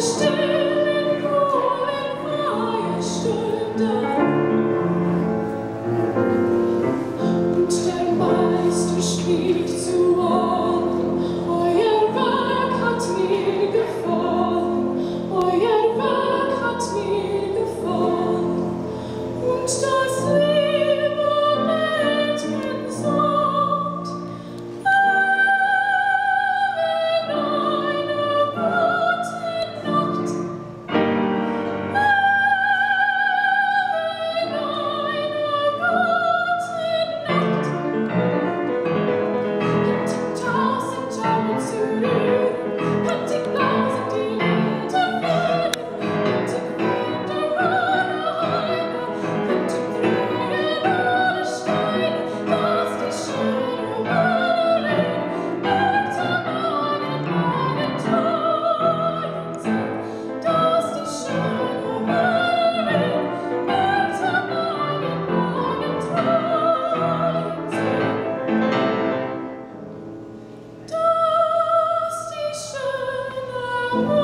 Stay by. you.